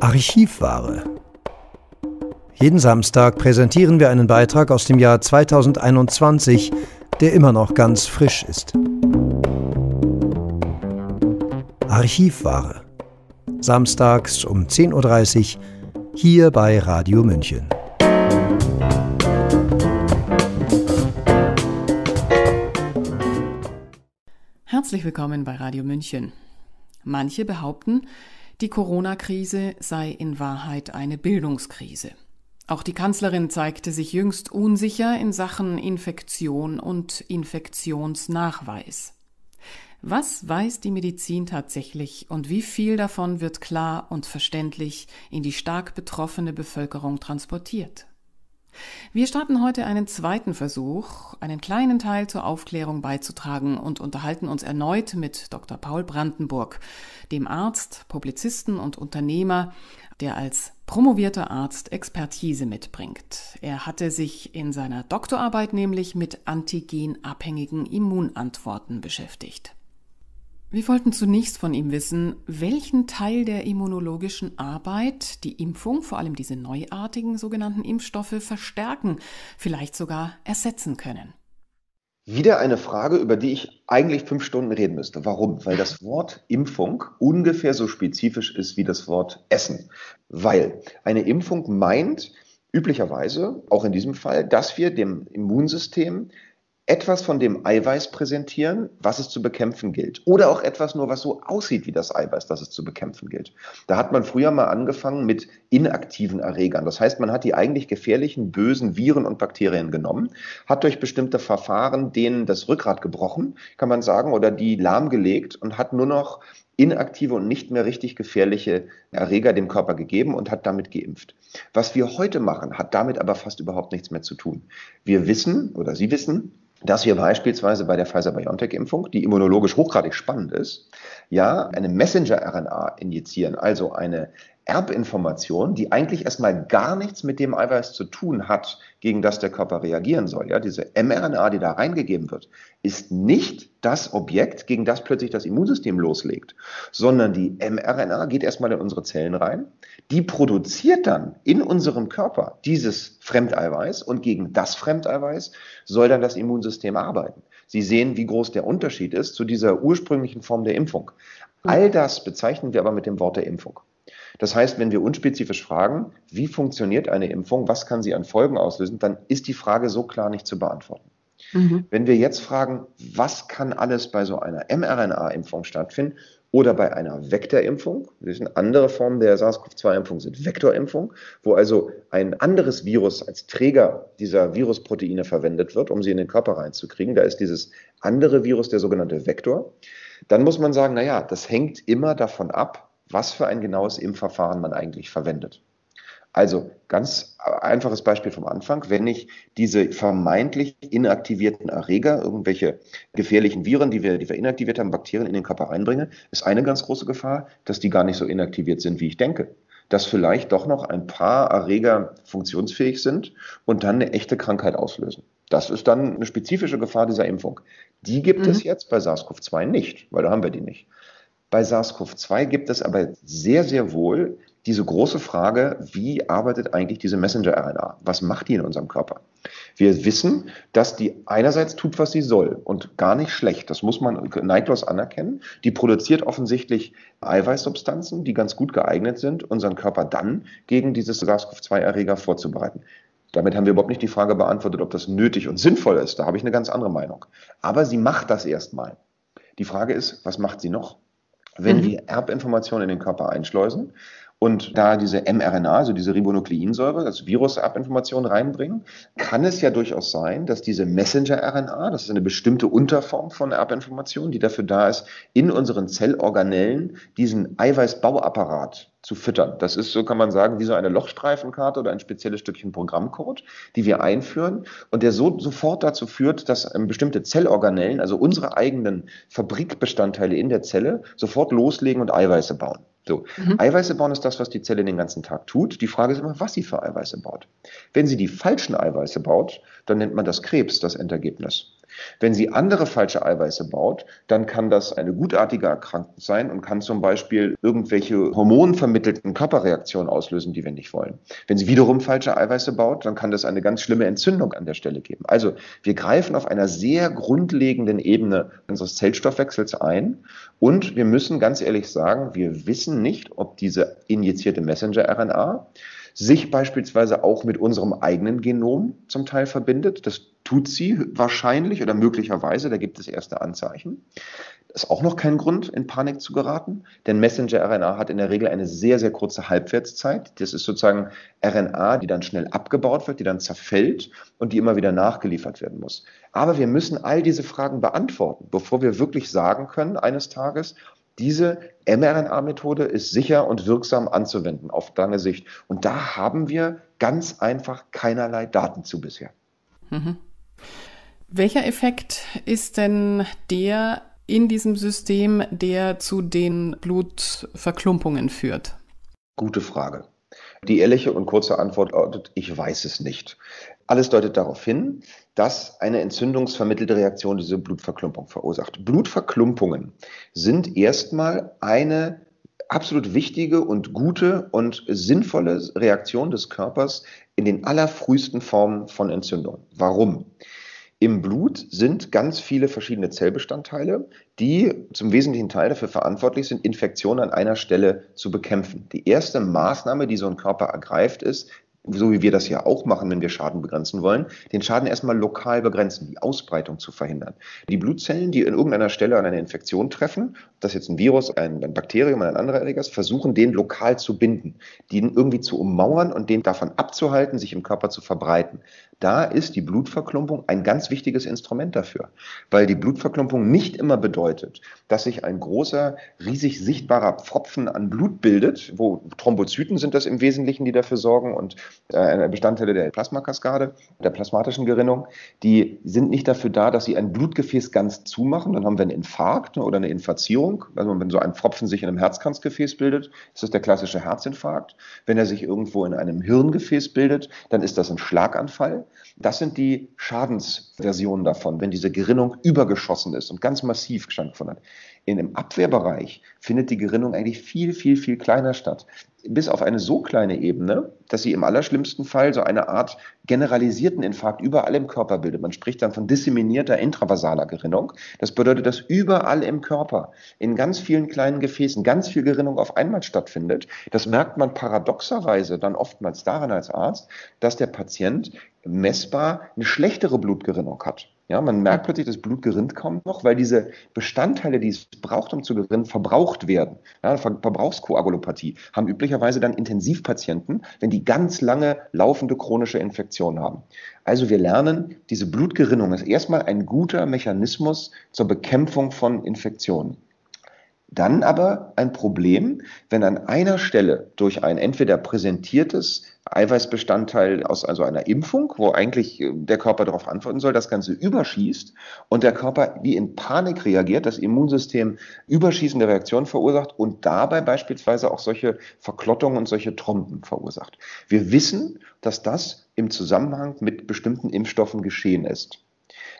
Archivware. Jeden Samstag präsentieren wir einen Beitrag aus dem Jahr 2021, der immer noch ganz frisch ist. Archivware. Samstags um 10.30 Uhr hier bei Radio München. Herzlich willkommen bei Radio München. Manche behaupten, die Corona-Krise sei in Wahrheit eine Bildungskrise. Auch die Kanzlerin zeigte sich jüngst unsicher in Sachen Infektion und Infektionsnachweis. Was weiß die Medizin tatsächlich und wie viel davon wird klar und verständlich in die stark betroffene Bevölkerung transportiert? Wir starten heute einen zweiten Versuch, einen kleinen Teil zur Aufklärung beizutragen und unterhalten uns erneut mit Dr. Paul Brandenburg, dem Arzt, Publizisten und Unternehmer, der als promovierter Arzt Expertise mitbringt. Er hatte sich in seiner Doktorarbeit nämlich mit antigenabhängigen Immunantworten beschäftigt. Wir wollten zunächst von ihm wissen, welchen Teil der immunologischen Arbeit die Impfung, vor allem diese neuartigen sogenannten Impfstoffe, verstärken, vielleicht sogar ersetzen können. Wieder eine Frage, über die ich eigentlich fünf Stunden reden müsste. Warum? Weil das Wort Impfung ungefähr so spezifisch ist wie das Wort Essen. Weil eine Impfung meint üblicherweise, auch in diesem Fall, dass wir dem Immunsystem etwas von dem Eiweiß präsentieren, was es zu bekämpfen gilt. Oder auch etwas nur, was so aussieht wie das Eiweiß, das es zu bekämpfen gilt. Da hat man früher mal angefangen mit inaktiven Erregern. Das heißt, man hat die eigentlich gefährlichen, bösen Viren und Bakterien genommen, hat durch bestimmte Verfahren denen das Rückgrat gebrochen, kann man sagen, oder die lahmgelegt und hat nur noch inaktive und nicht mehr richtig gefährliche Erreger dem Körper gegeben und hat damit geimpft. Was wir heute machen, hat damit aber fast überhaupt nichts mehr zu tun. Wir wissen oder Sie wissen, dass wir beispielsweise bei der Pfizer-BioNTech-Impfung, die immunologisch hochgradig spannend ist, ja eine Messenger-RNA injizieren, also eine Erbinformation, die eigentlich erstmal gar nichts mit dem Eiweiß zu tun hat, gegen das der Körper reagieren soll. Ja, diese mRNA, die da reingegeben wird, ist nicht das Objekt, gegen das plötzlich das Immunsystem loslegt, sondern die mRNA geht erstmal in unsere Zellen rein, die produziert dann in unserem Körper dieses Fremdeiweiß und gegen das Fremdeiweiß soll dann das Immunsystem arbeiten. Sie sehen, wie groß der Unterschied ist zu dieser ursprünglichen Form der Impfung. All das bezeichnen wir aber mit dem Wort der Impfung. Das heißt, wenn wir unspezifisch fragen, wie funktioniert eine Impfung, was kann sie an Folgen auslösen, dann ist die Frage so klar nicht zu beantworten. Mhm. Wenn wir jetzt fragen, was kann alles bei so einer mRNA-Impfung stattfinden oder bei einer Vektorimpfung, das sind andere Formen der SARS-CoV-2-Impfung, sind Vektorimpfung, wo also ein anderes Virus als Träger dieser Virusproteine verwendet wird, um sie in den Körper reinzukriegen. Da ist dieses andere Virus der sogenannte Vektor. Dann muss man sagen, naja, das hängt immer davon ab, was für ein genaues Impfverfahren man eigentlich verwendet. Also ganz einfaches Beispiel vom Anfang. Wenn ich diese vermeintlich inaktivierten Erreger, irgendwelche gefährlichen Viren, die wir, die wir inaktiviert haben, Bakterien in den Körper reinbringe, ist eine ganz große Gefahr, dass die gar nicht so inaktiviert sind, wie ich denke. Dass vielleicht doch noch ein paar Erreger funktionsfähig sind und dann eine echte Krankheit auslösen. Das ist dann eine spezifische Gefahr dieser Impfung. Die gibt mhm. es jetzt bei SARS-CoV-2 nicht, weil da haben wir die nicht. Bei SARS-CoV-2 gibt es aber sehr, sehr wohl diese große Frage, wie arbeitet eigentlich diese Messenger-RNA? Was macht die in unserem Körper? Wir wissen, dass die einerseits tut, was sie soll und gar nicht schlecht. Das muss man neidlos anerkennen. Die produziert offensichtlich Eiweißsubstanzen, die ganz gut geeignet sind, unseren Körper dann gegen dieses SARS-CoV-2-Erreger vorzubereiten. Damit haben wir überhaupt nicht die Frage beantwortet, ob das nötig und sinnvoll ist. Da habe ich eine ganz andere Meinung. Aber sie macht das erstmal. Die Frage ist, was macht sie noch? Wenn mhm. wir Erbinformationen in den Körper einschleusen und da diese mRNA, also diese Ribonukleinsäure, also Virus-Erbinformationen reinbringen, kann es ja durchaus sein, dass diese Messenger-RNA, das ist eine bestimmte Unterform von Erbinformationen, die dafür da ist, in unseren Zellorganellen diesen Eiweißbauapparat zu füttern. Das ist, so kann man sagen, wie so eine Lochstreifenkarte oder ein spezielles Stückchen Programmcode, die wir einführen und der so sofort dazu führt, dass ähm, bestimmte Zellorganellen, also unsere eigenen Fabrikbestandteile in der Zelle, sofort loslegen und Eiweiße bauen. So, mhm. Eiweiße bauen ist das, was die Zelle den ganzen Tag tut. Die Frage ist immer, was sie für Eiweiße baut. Wenn sie die falschen Eiweiße baut, dann nennt man das Krebs, das Endergebnis. Wenn sie andere falsche Eiweiße baut, dann kann das eine gutartige Erkrankung sein und kann zum Beispiel irgendwelche hormonvermittelten Körperreaktionen auslösen, die wir nicht wollen. Wenn sie wiederum falsche Eiweiße baut, dann kann das eine ganz schlimme Entzündung an der Stelle geben. Also wir greifen auf einer sehr grundlegenden Ebene unseres Zellstoffwechsels ein und wir müssen ganz ehrlich sagen, wir wissen nicht, ob diese injizierte Messenger-RNA sich beispielsweise auch mit unserem eigenen Genom zum Teil verbindet. Das tut sie wahrscheinlich oder möglicherweise, da gibt es erste Anzeichen. Das ist auch noch kein Grund, in Panik zu geraten, denn Messenger-RNA hat in der Regel eine sehr, sehr kurze Halbwertszeit. Das ist sozusagen RNA, die dann schnell abgebaut wird, die dann zerfällt und die immer wieder nachgeliefert werden muss. Aber wir müssen all diese Fragen beantworten, bevor wir wirklich sagen können eines Tages, diese mRNA-Methode ist sicher und wirksam anzuwenden auf lange Sicht. Und da haben wir ganz einfach keinerlei Daten zu bisher. Mhm. Welcher Effekt ist denn der in diesem System, der zu den Blutverklumpungen führt? Gute Frage. Die ehrliche und kurze Antwort lautet, ich weiß es nicht. Alles deutet darauf hin, dass eine entzündungsvermittelte Reaktion diese Blutverklumpung verursacht. Blutverklumpungen sind erstmal eine absolut wichtige und gute und sinnvolle Reaktion des Körpers in den allerfrühesten Formen von Entzündung. Warum? Im Blut sind ganz viele verschiedene Zellbestandteile, die zum wesentlichen Teil dafür verantwortlich sind, Infektionen an einer Stelle zu bekämpfen. Die erste Maßnahme, die so ein Körper ergreift, ist, so wie wir das ja auch machen, wenn wir Schaden begrenzen wollen, den Schaden erstmal lokal begrenzen, die Ausbreitung zu verhindern. Die Blutzellen, die in irgendeiner Stelle an eine Infektion treffen, das jetzt ein Virus, ein, ein Bakterium, ein anderer Erreger ist, versuchen den lokal zu binden, den irgendwie zu ummauern und den davon abzuhalten, sich im Körper zu verbreiten. Da ist die Blutverklumpung ein ganz wichtiges Instrument dafür, weil die Blutverklumpung nicht immer bedeutet, dass sich ein großer, riesig sichtbarer Pfropfen an Blut bildet, wo Thrombozyten sind das im Wesentlichen, die dafür sorgen und äh, Bestandteile der Plasmakaskade, der plasmatischen Gerinnung, die sind nicht dafür da, dass sie ein Blutgefäß ganz zumachen, dann haben wir einen Infarkt oder eine Infazierung, also wenn so ein Pfropfen sich in einem Herzkranzgefäß bildet, ist das der klassische Herzinfarkt. Wenn er sich irgendwo in einem Hirngefäß bildet, dann ist das ein Schlaganfall. Das sind die Schadensversionen davon, wenn diese Gerinnung übergeschossen ist und ganz massiv stattgefunden hat. In dem Abwehrbereich findet die Gerinnung eigentlich viel, viel, viel kleiner statt. Bis auf eine so kleine Ebene, dass sie im allerschlimmsten Fall so eine Art generalisierten Infarkt überall im Körper bildet. Man spricht dann von disseminierter intravasaler Gerinnung. Das bedeutet, dass überall im Körper, in ganz vielen kleinen Gefäßen, ganz viel Gerinnung auf einmal stattfindet. Das merkt man paradoxerweise dann oftmals daran als Arzt, dass der Patient messbar eine schlechtere Blutgerinnung hat. Ja, man merkt plötzlich, das Blut gerinnt kaum noch, weil diese Bestandteile, die es braucht, um zu gerinnen, verbraucht werden. Ja, Verbrauchskoagulopathie haben üblicherweise dann Intensivpatienten, wenn die ganz lange laufende chronische Infektion haben. Also wir lernen, diese Blutgerinnung ist erstmal ein guter Mechanismus zur Bekämpfung von Infektionen. Dann aber ein Problem, wenn an einer Stelle durch ein entweder präsentiertes Eiweißbestandteil aus also einer Impfung, wo eigentlich äh, der Körper darauf antworten soll, das Ganze überschießt und der Körper wie in Panik reagiert, das Immunsystem überschießende Reaktionen verursacht und dabei beispielsweise auch solche Verklottungen und solche Trompen verursacht. Wir wissen, dass das im Zusammenhang mit bestimmten Impfstoffen geschehen ist.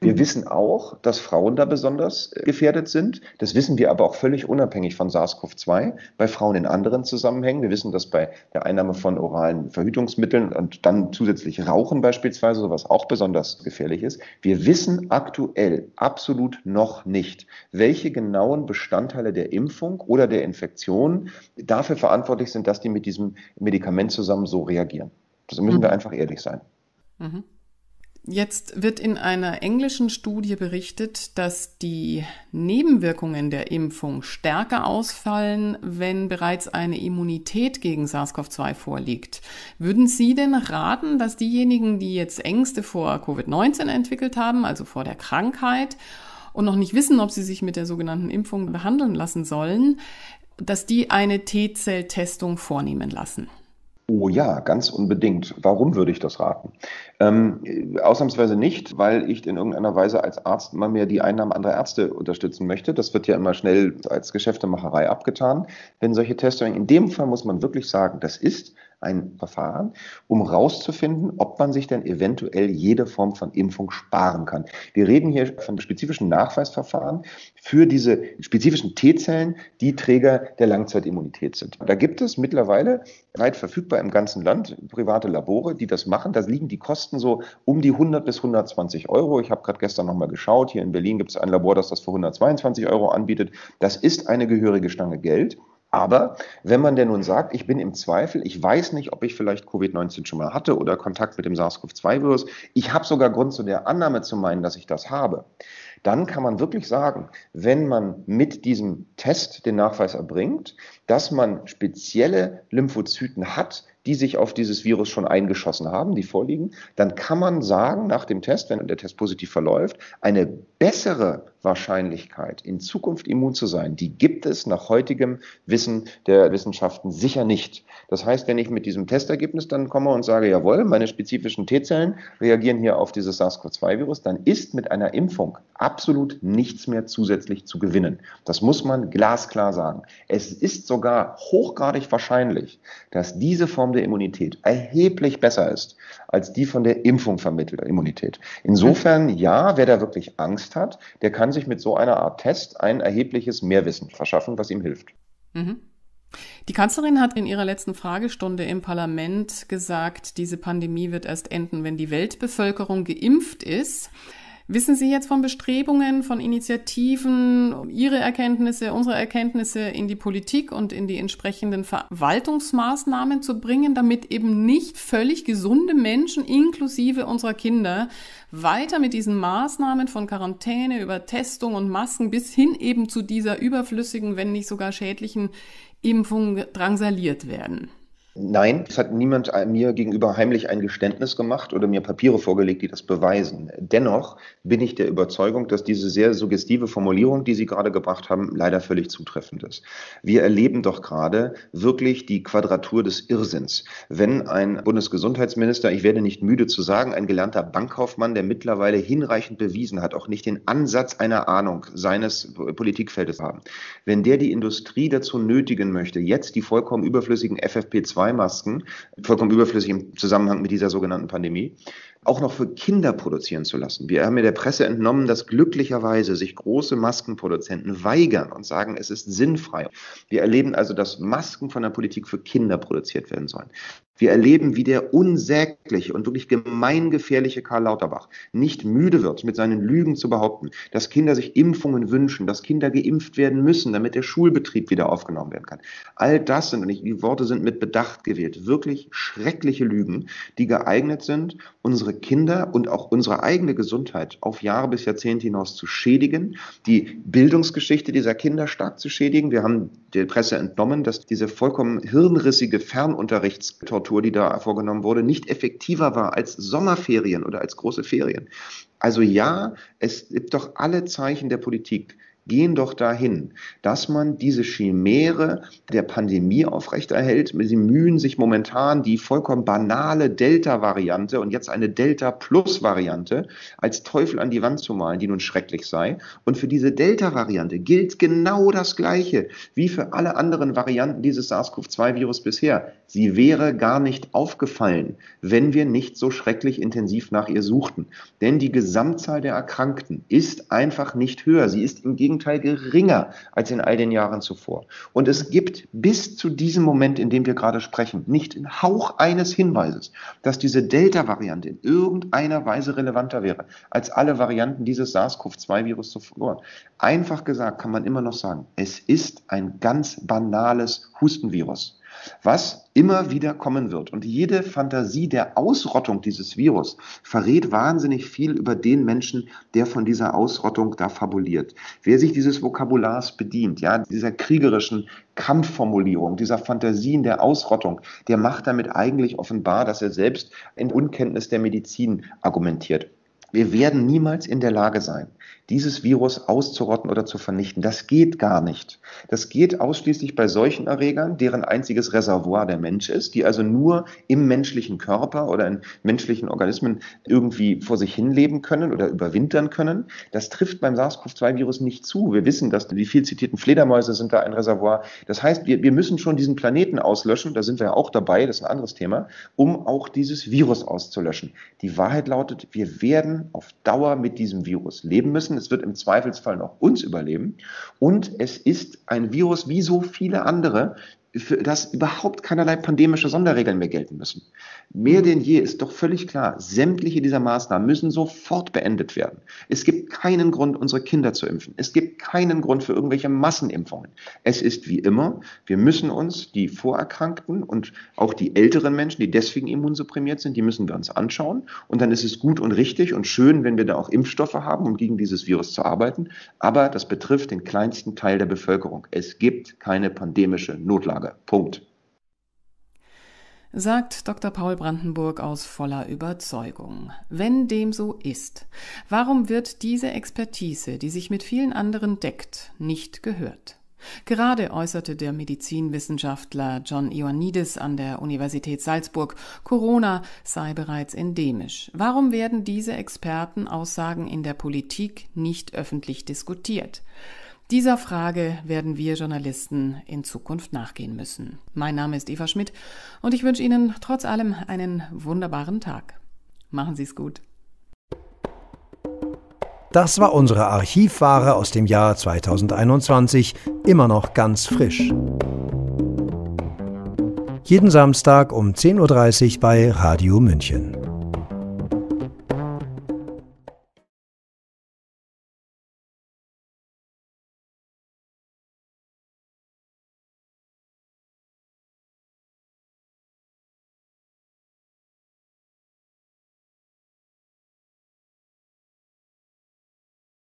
Wir mhm. wissen auch, dass Frauen da besonders äh, gefährdet sind. Das wissen wir aber auch völlig unabhängig von SARS-CoV-2 bei Frauen in anderen Zusammenhängen. Wir wissen, dass bei der Einnahme von oralen Verhütungsmitteln und dann zusätzlich Rauchen beispielsweise sowas auch besonders gefährlich ist. Wir wissen aktuell absolut noch nicht, welche genauen Bestandteile der Impfung oder der Infektion dafür verantwortlich sind, dass die mit diesem Medikament zusammen so reagieren. Das müssen mhm. wir einfach ehrlich sein. Mhm. Jetzt wird in einer englischen Studie berichtet, dass die Nebenwirkungen der Impfung stärker ausfallen, wenn bereits eine Immunität gegen SARS-CoV-2 vorliegt. Würden Sie denn raten, dass diejenigen, die jetzt Ängste vor Covid-19 entwickelt haben, also vor der Krankheit, und noch nicht wissen, ob sie sich mit der sogenannten Impfung behandeln lassen sollen, dass die eine T-Zell-Testung vornehmen lassen? Oh ja, ganz unbedingt. Warum würde ich das raten? Ähm, ausnahmsweise nicht, weil ich in irgendeiner Weise als Arzt mal mehr die Einnahmen anderer Ärzte unterstützen möchte. Das wird ja immer schnell als Geschäftemacherei abgetan, wenn solche Testungen. In dem Fall muss man wirklich sagen, das ist ein Verfahren, um herauszufinden, ob man sich denn eventuell jede Form von Impfung sparen kann. Wir reden hier von spezifischen Nachweisverfahren für diese spezifischen T-Zellen, die Träger der Langzeitimmunität sind. Da gibt es mittlerweile weit verfügbar im ganzen Land private Labore, die das machen. Da liegen die Kosten so um die 100 bis 120 Euro. Ich habe gerade gestern nochmal geschaut. Hier in Berlin gibt es ein Labor, das das für 122 Euro anbietet. Das ist eine gehörige Stange Geld. Aber wenn man denn nun sagt, ich bin im Zweifel, ich weiß nicht, ob ich vielleicht Covid-19 schon mal hatte oder Kontakt mit dem SARS-CoV-2-Virus, ich habe sogar Grund zu der Annahme zu meinen, dass ich das habe, dann kann man wirklich sagen, wenn man mit diesem Test den Nachweis erbringt, dass man spezielle Lymphozyten hat, die sich auf dieses Virus schon eingeschossen haben, die vorliegen, dann kann man sagen, nach dem Test, wenn der Test positiv verläuft, eine bessere Wahrscheinlichkeit, in Zukunft immun zu sein, die gibt es nach heutigem Wissen der Wissenschaften sicher nicht. Das heißt, wenn ich mit diesem Testergebnis dann komme und sage, jawohl, meine spezifischen T-Zellen reagieren hier auf dieses SARS-CoV-2-Virus, dann ist mit einer Impfung absolut nichts mehr zusätzlich zu gewinnen. Das muss man glasklar sagen. Es ist sogar hochgradig wahrscheinlich, dass diese Form der Immunität erheblich besser ist als die von der Impfung vermittelte Immunität. Insofern, ja, wer da wirklich Angst hat, der kann sich mit so einer Art Test ein erhebliches Mehrwissen verschaffen, was ihm hilft. Mhm. Die Kanzlerin hat in ihrer letzten Fragestunde im Parlament gesagt, diese Pandemie wird erst enden, wenn die Weltbevölkerung geimpft ist. Wissen Sie jetzt von Bestrebungen, von Initiativen, Ihre Erkenntnisse, unsere Erkenntnisse in die Politik und in die entsprechenden Verwaltungsmaßnahmen zu bringen, damit eben nicht völlig gesunde Menschen inklusive unserer Kinder weiter mit diesen Maßnahmen von Quarantäne über Testung und Masken bis hin eben zu dieser überflüssigen, wenn nicht sogar schädlichen Impfung drangsaliert werden? Nein, es hat niemand mir gegenüber heimlich ein Geständnis gemacht oder mir Papiere vorgelegt, die das beweisen. Dennoch bin ich der Überzeugung, dass diese sehr suggestive Formulierung, die Sie gerade gebracht haben, leider völlig zutreffend ist. Wir erleben doch gerade wirklich die Quadratur des Irrsinns. Wenn ein Bundesgesundheitsminister, ich werde nicht müde zu sagen, ein gelernter Bankkaufmann, der mittlerweile hinreichend bewiesen hat, auch nicht den Ansatz einer Ahnung seines Politikfeldes haben, wenn der die Industrie dazu nötigen möchte, jetzt die vollkommen überflüssigen FFP2 FFP2-Masken, vollkommen überflüssig im Zusammenhang mit dieser sogenannten Pandemie, auch noch für Kinder produzieren zu lassen. Wir haben in der Presse entnommen, dass glücklicherweise sich große Maskenproduzenten weigern und sagen, es ist sinnfrei. Wir erleben also, dass Masken von der Politik für Kinder produziert werden sollen. Wir erleben, wie der unsägliche und wirklich gemeingefährliche Karl Lauterbach nicht müde wird, mit seinen Lügen zu behaupten, dass Kinder sich Impfungen wünschen, dass Kinder geimpft werden müssen, damit der Schulbetrieb wieder aufgenommen werden kann. All das sind, und die Worte sind mit Bedacht gewählt, wirklich schreckliche Lügen, die geeignet sind, unsere Kinder und auch unsere eigene Gesundheit auf Jahre bis Jahrzehnte hinaus zu schädigen, die Bildungsgeschichte dieser Kinder stark zu schädigen. Wir haben der Presse entnommen, dass diese vollkommen hirnrissige Fernunterrichtstortur, die da vorgenommen wurde, nicht effektiver war als Sommerferien oder als große Ferien. Also ja, es gibt doch alle Zeichen der Politik, gehen doch dahin, dass man diese Chimäre der Pandemie aufrechterhält. Sie mühen sich momentan die vollkommen banale Delta-Variante und jetzt eine Delta-Plus-Variante als Teufel an die Wand zu malen, die nun schrecklich sei. Und für diese Delta-Variante gilt genau das Gleiche wie für alle anderen Varianten dieses SARS-CoV-2-Virus bisher. Sie wäre gar nicht aufgefallen, wenn wir nicht so schrecklich intensiv nach ihr suchten. Denn die Gesamtzahl der Erkrankten ist einfach nicht höher. Sie ist im Gegenteil geringer als in all den Jahren zuvor. Und es gibt bis zu diesem Moment, in dem wir gerade sprechen, nicht einen Hauch eines Hinweises, dass diese Delta-Variante in irgendeiner Weise relevanter wäre als alle Varianten dieses SARS-CoV-2-Virus zuvor. Einfach gesagt kann man immer noch sagen, es ist ein ganz banales Hustenvirus was immer wieder kommen wird. Und jede Fantasie der Ausrottung dieses Virus verrät wahnsinnig viel über den Menschen, der von dieser Ausrottung da fabuliert. Wer sich dieses Vokabulars bedient, ja, dieser kriegerischen Kampfformulierung, dieser Fantasien der Ausrottung, der macht damit eigentlich offenbar, dass er selbst in Unkenntnis der Medizin argumentiert. Wir werden niemals in der Lage sein, dieses Virus auszurotten oder zu vernichten. Das geht gar nicht. Das geht ausschließlich bei solchen Erregern, deren einziges Reservoir der Mensch ist, die also nur im menschlichen Körper oder in menschlichen Organismen irgendwie vor sich hin leben können oder überwintern können. Das trifft beim SARS-CoV-2-Virus nicht zu. Wir wissen, dass die viel zitierten Fledermäuse sind da ein Reservoir. Das heißt, wir, wir müssen schon diesen Planeten auslöschen, da sind wir ja auch dabei, das ist ein anderes Thema, um auch dieses Virus auszulöschen. Die Wahrheit lautet, wir werden auf Dauer mit diesem Virus leben müssen. Es wird im Zweifelsfall noch uns überleben. Und es ist ein Virus wie so viele andere, für das überhaupt keinerlei pandemische Sonderregeln mehr gelten müssen. Mehr denn je ist doch völlig klar, sämtliche dieser Maßnahmen müssen sofort beendet werden. Es gibt keinen Grund, unsere Kinder zu impfen. Es gibt keinen Grund für irgendwelche Massenimpfungen. Es ist wie immer, wir müssen uns die Vorerkrankten und auch die älteren Menschen, die deswegen immunsupprimiert sind, die müssen wir uns anschauen. Und dann ist es gut und richtig und schön, wenn wir da auch Impfstoffe haben, um gegen dieses Virus zu arbeiten. Aber das betrifft den kleinsten Teil der Bevölkerung. Es gibt keine pandemische Notlage. Frage. Punkt. Sagt Dr. Paul Brandenburg aus voller Überzeugung. Wenn dem so ist, warum wird diese Expertise, die sich mit vielen anderen deckt, nicht gehört? Gerade äußerte der Medizinwissenschaftler John Ioannidis an der Universität Salzburg, Corona sei bereits endemisch. Warum werden diese Expertenaussagen in der Politik nicht öffentlich diskutiert? Dieser Frage werden wir Journalisten in Zukunft nachgehen müssen. Mein Name ist Eva Schmidt und ich wünsche Ihnen trotz allem einen wunderbaren Tag. Machen Sie es gut. Das war unsere Archivware aus dem Jahr 2021, immer noch ganz frisch. Jeden Samstag um 10.30 Uhr bei Radio München.